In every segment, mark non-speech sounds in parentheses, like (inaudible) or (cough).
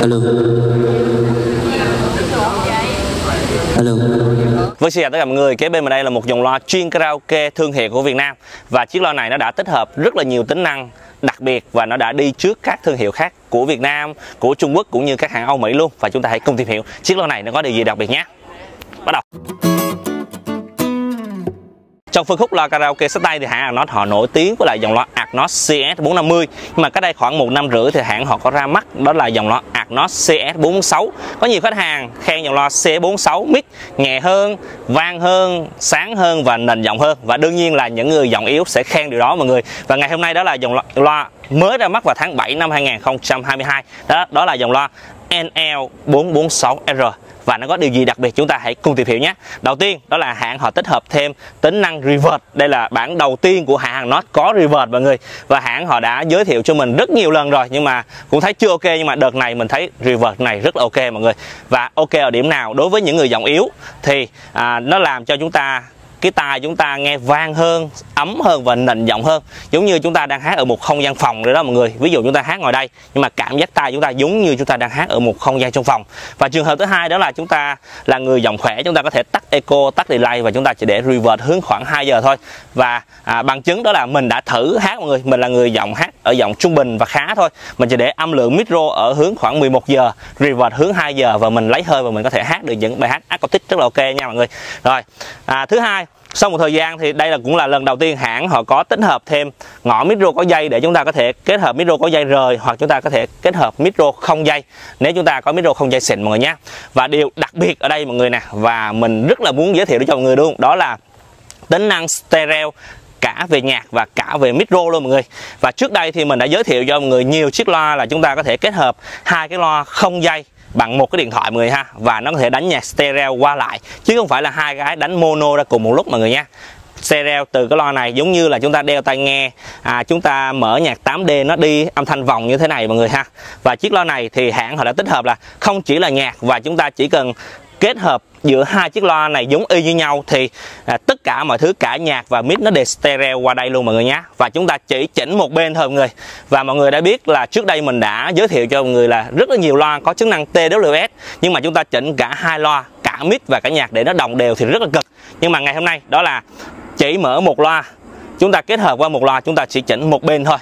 Alo. Alo. Vâng xin chào tất cả mọi người, kế bên mình đây là một dòng loa chuyên karaoke thương hiệu của Việt Nam. Và chiếc loa này nó đã tích hợp rất là nhiều tính năng đặc biệt và nó đã đi trước các thương hiệu khác của Việt Nam, của Trung Quốc cũng như các hãng Âu Mỹ luôn. Và chúng ta hãy cùng tìm hiểu chiếc loa này nó có điều gì đặc biệt nhé. Bắt đầu trong phân khúc loa karaoke sách tay thì hãng Agnos họ nổi tiếng với lại dòng loa Agnos CS450 nhưng mà cách đây khoảng một năm rưỡi thì hãng họ có ra mắt đó là dòng loa Agnos CS446 có nhiều khách hàng khen dòng loa CS46 mic nhẹ hơn vang hơn sáng hơn và nền giọng hơn. Và đương nhiên là những người giọng yếu sẽ khen điều đó mọi người. Và ngày hôm nay đó là dòng loa, loa mới ra mắt vào tháng 7 năm 2022 đó đó là dòng loa NL446R và nó có điều gì đặc biệt chúng ta hãy cùng tìm hiểu nhé. Đầu tiên đó là hãng họ tích hợp thêm tính năng reverse. đây là bản đầu tiên của hãng nó có reverse mọi người. Và hãng họ đã giới thiệu cho mình rất nhiều lần rồi nhưng mà cũng thấy chưa ok nhưng mà đợt này mình thấy reverse này rất là ok mọi người. Và ok ở điểm nào đối với những người giọng yếu thì à, nó làm cho chúng ta cái tai chúng ta nghe vang hơn ấm hơn và nền giọng hơn. Giống như chúng ta đang hát ở một không gian phòng rồi đó mọi người. Ví dụ chúng ta hát ngoài đây nhưng mà cảm giác tai chúng ta giống như chúng ta đang hát ở một không gian trong phòng. Và trường hợp thứ hai đó là chúng ta là người giọng khỏe chúng ta có thể tắt echo tắt delay và chúng ta chỉ để reverb hướng khoảng 2 giờ thôi. Và à, bằng chứng đó là mình đã thử hát mọi người. Mình là người giọng hát ở giọng trung bình và khá thôi. Mình chỉ để âm lượng micro ở hướng khoảng 11 giờ reverb hướng 2 giờ và mình lấy hơi và mình có thể hát được những bài hát acoustic rất là ok nha mọi người. Rồi à, thứ hai sau một thời gian thì đây là cũng là lần đầu tiên hãng họ có tích hợp thêm ngõ micro có dây để chúng ta có thể kết hợp micro có dây rời hoặc chúng ta có thể kết hợp micro không dây. Nếu chúng ta có micro không dây xịn mọi người nhé. Và điều đặc biệt ở đây mọi người nè, và mình rất là muốn giới thiệu cho mọi người luôn, đó là tính năng stereo cả về nhạc và cả về micro luôn mọi người. Và trước đây thì mình đã giới thiệu cho mọi người nhiều chiếc loa là chúng ta có thể kết hợp hai cái loa không dây bằng một cái điện thoại mọi người ha và nó có thể đánh nhạc stereo qua lại chứ không phải là hai cái đánh mono ra cùng một lúc mọi người nha stereo từ cái loa này giống như là chúng ta đeo tai nghe à, chúng ta mở nhạc 8D nó đi âm thanh vòng như thế này mọi người ha. Và chiếc loa này thì hãng họ đã tích hợp là không chỉ là nhạc và chúng ta chỉ cần kết hợp giữa hai chiếc loa này giống y như nhau thì à, tất cả mọi thứ cả nhạc và mic nó đều stereo qua đây luôn mọi người nhé. Và chúng ta chỉ chỉnh một bên thôi mọi người. Và mọi người đã biết là trước đây mình đã giới thiệu cho mọi người là rất là nhiều loa có chức năng TWS nhưng mà chúng ta chỉnh cả hai loa cả mic và cả nhạc để nó đồng đều thì rất là cực. Nhưng mà ngày hôm nay đó là chỉ mở một loa chúng ta kết hợp qua một loa chúng ta chỉ chỉnh một bên thôi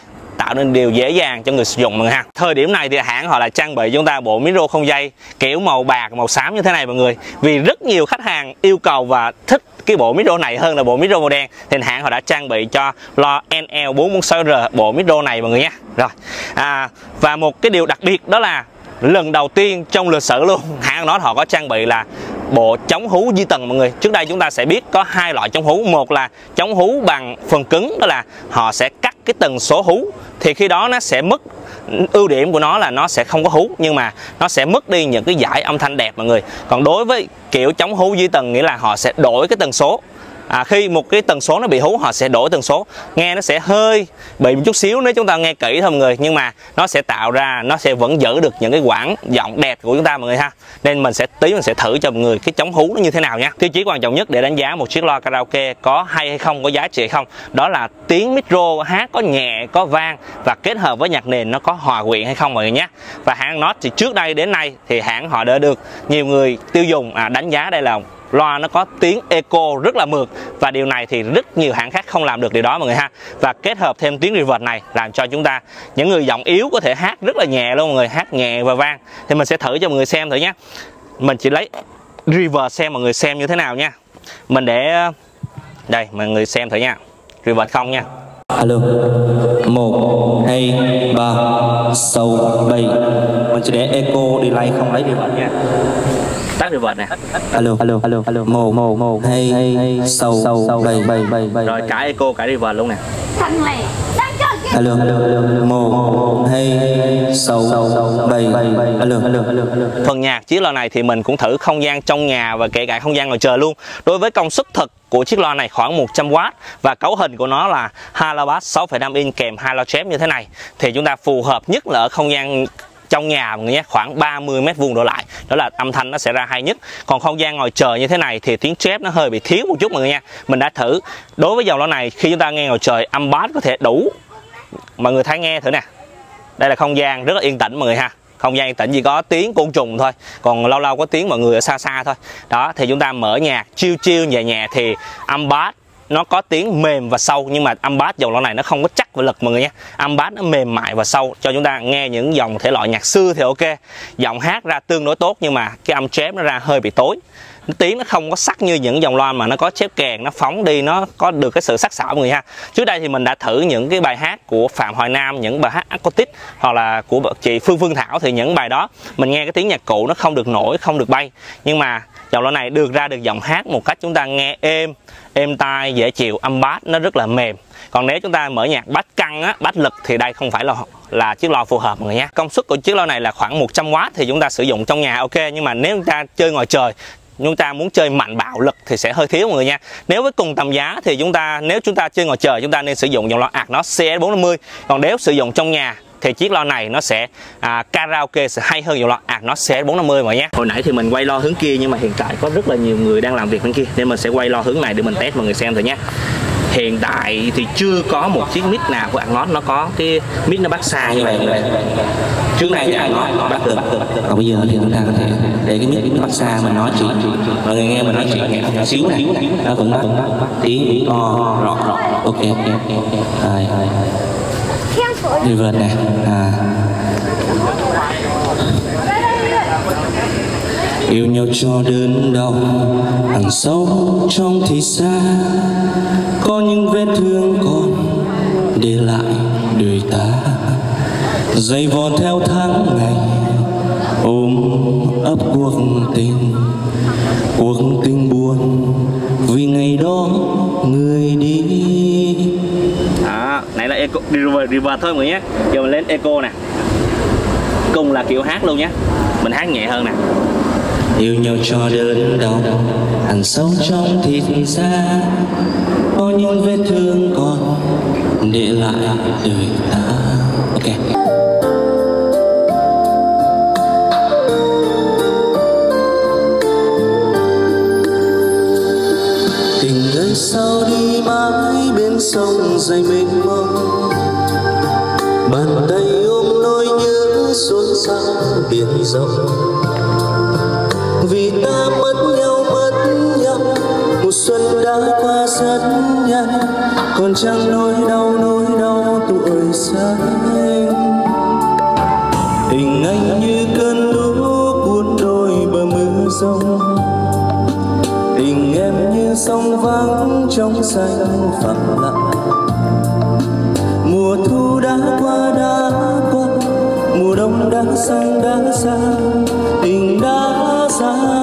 tạo nên điều dễ dàng cho người sử dụng mọi người ha. Thời điểm này thì hãng họ lại trang bị chúng ta bộ micro không dây kiểu màu bạc màu xám như thế này mọi người. Vì rất nhiều khách hàng yêu cầu và thích cái bộ micro này hơn là bộ micro màu đen thì hãng họ đã trang bị cho lo NL446R bộ micro này mọi người nhé. Rồi à, và một cái điều đặc biệt đó là lần đầu tiên trong lịch sử luôn (laughs) hãng nó họ có trang bị là bộ chống hú di tầng mọi người. Trước đây chúng ta sẽ biết có hai loại chống hú một là chống hú bằng phần cứng đó là họ sẽ cắt cái tần số hú, thì khi đó nó sẽ mất, ưu điểm của nó là nó sẽ không có hú, nhưng mà nó sẽ mất đi những cái giải âm thanh đẹp, mọi người. Còn đối với kiểu chống hú dưới tầng nghĩa là họ sẽ đổi cái tần số à, khi một cái tần số nó bị hú họ sẽ đổi tần số. Nghe nó sẽ hơi bị một chút xíu nếu chúng ta nghe kỹ thôi mọi người. Nhưng mà nó sẽ tạo ra nó sẽ vẫn giữ được những cái quãng giọng đẹp của chúng ta mọi người ha. Nên mình sẽ tí mình sẽ thử cho mọi người cái chống hú nó như thế nào nha. Tiêu chí quan trọng nhất để đánh giá một chiếc loa karaoke có hay hay không có giá trị hay không đó là tiếng micro hát có nhẹ có vang và kết hợp với nhạc nền nó có hòa quyện hay không mọi người nhé. Và hãng nó thì trước đây đến nay thì hãng họ đã được nhiều người tiêu dùng à, đánh giá đây là loa nó có tiếng echo rất là mượt và điều này thì rất nhiều hãng khác không làm được điều đó mọi người ha. Và kết hợp thêm tiếng reverb này làm cho chúng ta, những người giọng yếu có thể hát rất là nhẹ luôn, mọi người hát nhẹ và vang. Thì mình sẽ thử cho mọi người xem thử nhé mình chỉ lấy reverb xem mọi người xem như thế nào nha. Mình để, đây, mọi người xem thử nha. Reverb không nha. Alo. Một, hai, ba, sáu, bảy. Mình sẽ để echo delay không lấy reverb nha tắt reverb nè Alo alo alo alo. Một một một hai sáu bảy bảy bảy bảy rồi cả echo cả reverb luôn nè. Thằng này Alo alo alo một hai sáu bảy alo alo alo alo. Phần nhạc chiếc loa này thì mình cũng thử không gian trong nhà và kể cả không gian ngoài trời luôn. Đối với công suất thực của chiếc loa này khoảng 100W và cấu hình của nó là hai loa bass 6,5 inch kèm hai loa chép như thế này. Thì chúng ta phù hợp nhất là ở không gian trong nhà mọi người nhé, khoảng 30 mét vuông đổ lại. Đó là âm thanh nó sẽ ra hay nhất. Còn không gian ngoài trời như thế này thì tiếng chép nó hơi bị thiếu một chút mọi người nha. Mình đã thử. Đối với dòng loa này, khi chúng ta nghe ngoài trời, âm bass có thể đủ. Mọi người thấy nghe thử nè. Đây là không gian rất là yên tĩnh mọi người ha. Không gian yên tĩnh chỉ có tiếng côn trùng thôi. Còn lâu lâu có tiếng mọi người ở xa xa thôi. Đó, thì chúng ta mở nhạc chiêu chiêu nhẹ nhẹ thì âm bass nó có tiếng mềm và sâu, nhưng mà âm bass dòng loại này nó không có chắc và lực mọi người nhé. Âm bass nó mềm mại và sâu, cho chúng ta nghe những dòng thể loại nhạc xưa thì ok. Giọng hát ra tương đối tốt, nhưng mà cái âm chép nó ra hơi bị tối. Tiếng nó không có sắc như những dòng loa mà nó có chép kèn, nó phóng đi, nó có được cái sự sắc sảo mọi người ha. Trước đây thì mình đã thử những cái bài hát của phạm hoài nam, những bài hát acoustic, hoặc là của chị phương phương thảo thì những bài đó, mình nghe cái tiếng nhạc cụ nó không được nổi, không được bay. Nhưng mà dòng loa này được ra được giọng hát một cách chúng ta nghe êm êm tai, dễ chịu, âm bass nó rất là mềm. Còn nếu chúng ta mở nhạc bass căng á bass lực thì đây không phải là là chiếc loa phù hợp mọi người nhé. Công suất của chiếc loa này là khoảng 100W thì chúng ta sử dụng trong nhà, ok. Nhưng mà nếu chúng ta chơi ngoài trời, chúng ta muốn chơi mạnh bạo lực thì sẽ hơi thiếu mọi người nha nếu với cùng tầm giá thì chúng ta, nếu chúng ta chơi ngoài trời, chúng ta nên sử dụng dòng loa nó CS450 còn nếu sử dụng trong nhà thì chiếc loa này nó sẽ à, karaoke sẽ hay hơn dòng loa. Atnos CS450 mọi nhé. Hồi nãy thì mình quay loa hướng kia nhưng mà hiện tại có rất là nhiều người đang làm việc bên kia. Nên mình sẽ quay loa hướng này để mình test mọi người xem thử nhé hiện tại thì chưa có một chiếc mic nào của Atnos nó có cái mic nó bắt xa như vậy. Trước này thì Atnos nó bắt được. Còn bây giờ thì chúng ta có thể để cái mic bắt xa mình nói chuyện. Mọi người nghe mình nói chuyện nhẹ một xíu này. Nó vẫn bắt tiếng to rõ ok ok ok phổi đi vườn này. À. Yêu nhau cho đơn đau hằn sâu trong thì xa. Có những vết thương còn để lại đời ta. Dày vò theo tháng ngày, ôm ấp cuộc tình. Cuộc tình buồn vì ngày đó eco reverb reverb thôi mọi người nhé. Giờ mình lên eco nè. Cùng là kiểu hát luôn nhé. Mình hát nhẹ hơn nè. Yêu nhau cho đớn đau hằn sâu trong thịt da có những vết thương còn để lại đời ta. Ok. Tình đời sau đi sông dài mênh mông bàn tay ôm nỗi nhớ xôn xao biển rộng. Vì ta mất nhau mất nhau một xuân đã qua rất nhanh. Còn chẳng nỗi đau nỗi đau tuổi xanh. Tình anh như sông vắng trong xanh phẳng lặng. Mùa thu đã qua đã qua, mùa đông đã sang đã sang, tình đã sang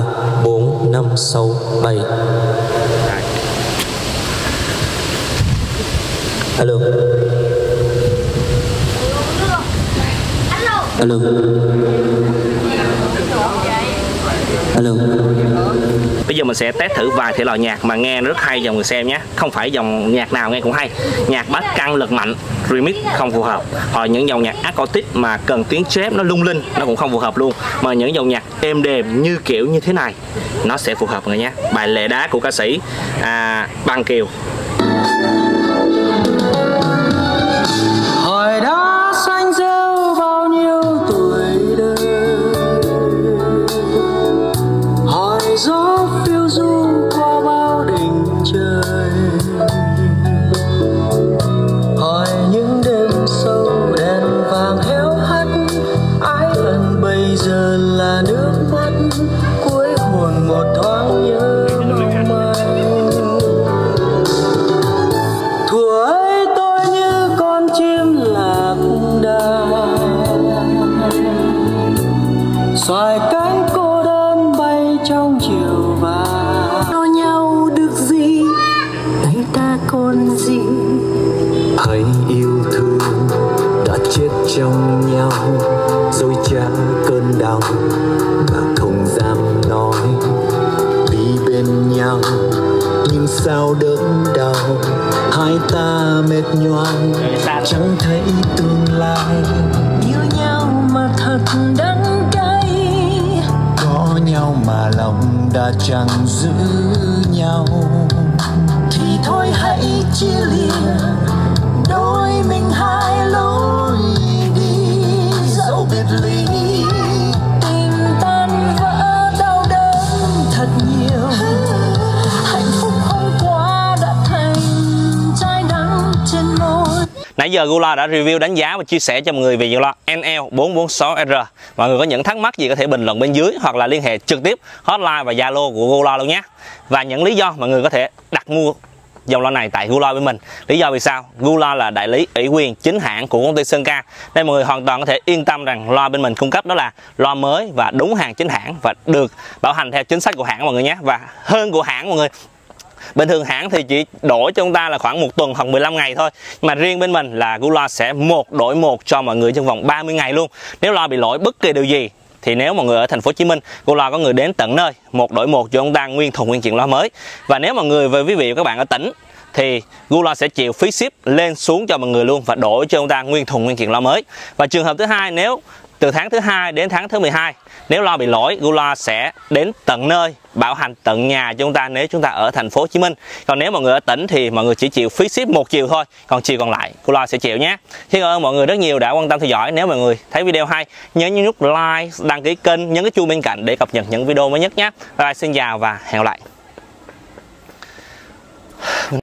3, 4, 5, 6, 7 Alo. Alo. Dạ Hello. bây giờ mình sẽ test thử vài thể loại nhạc mà nghe rất hay cho người xem nhé. Không phải dòng nhạc nào nghe cũng hay. Nhạc bass căng lực mạnh remix không phù hợp. Hoặc những dòng nhạc acoustic mà cần tiếng chép nó lung linh nó cũng không phù hợp luôn. Mà những dòng nhạc êm đềm như kiểu như thế này nó sẽ phù hợp người nhé. Bài lệ đá của ca sĩ à, Băng Kiều. Nãy giờ Gula đã review đánh giá và chia sẻ cho mọi người về dòng loa NL446R. Mọi người có những thắc mắc gì có thể bình luận bên dưới hoặc là liên hệ trực tiếp hotline và Zalo của Gula luôn nhé. Và những lý do mọi người có thể đặt mua dòng loa này tại Gula bên mình. Lý do vì sao? Gula là đại lý ủy quyền chính hãng của công ty Sơn Ca. Nên mọi người hoàn toàn có thể yên tâm rằng loa bên mình cung cấp đó là loa mới và đúng hàng chính hãng và được bảo hành theo chính sách của hãng mọi người nhé. Và hơn của hãng mọi người Bình thường hãng thì chỉ đổi cho chúng ta là khoảng một tuần hoặc 15 ngày thôi Mà riêng bên mình là Gula sẽ một đổi một cho mọi người trong vòng 30 ngày luôn Nếu loa bị lỗi bất kỳ điều gì thì nếu mọi người ở thành phố Hồ Chí Minh, Gula có người đến tận nơi, một đổi một cho chúng ta nguyên thùng nguyên kiện loa mới. Và nếu mọi người về quý vị và các bạn ở tỉnh thì Gula sẽ chịu phí ship lên xuống cho mọi người luôn và đổi cho chúng ta nguyên thùng nguyên kiện loa mới. Và trường hợp thứ hai nếu từ tháng thứ hai đến tháng thứ 12 nếu lo bị lỗi Gula sẽ đến tận nơi bảo hành tận nhà chúng ta nếu chúng ta ở thành phố Hồ Chí Minh. Còn nếu mọi người ở tỉnh thì mọi người chỉ chịu phí ship một chiều thôi còn chiều còn lại Gula sẽ chịu nhé. Xin ơn mọi người rất nhiều đã quan tâm theo dõi. Nếu mọi người thấy video hay nhớ nút like đăng ký kênh nhấn cái chuông bên cạnh để cập nhật những video mới nhất nhé. Bye, bye xin chào và hẹn gặp lại.